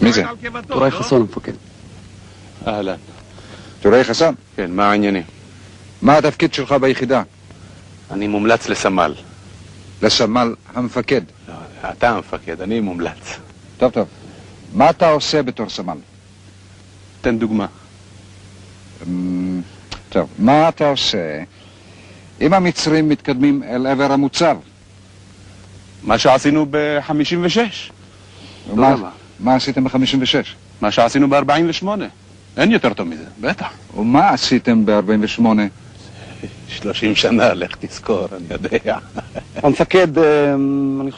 מי זה? טוראי חסון המפקד. אהלן. טוראי חסן, כן, מה העניינים? מה התפקיד שלך ביחידה? אני מומלץ לסמל. לסמל המפקד. לא, אתה המפקד, אני מומלץ. טוב, טוב. מה אתה עושה בתור סמל? תן דוגמה. אמ, טוב, מה אתה עושה אם המצרים מתקדמים אל עבר המוצב? מה שעשינו ב-56. מה- למה? מה עשיתם ב-56? מה שעשינו ב-48. אין יותר טוב מזה, בטח. ומה עשיתם ב-48? 30 שנה, לך תזכור, אני יודע. המפקד, אה, אני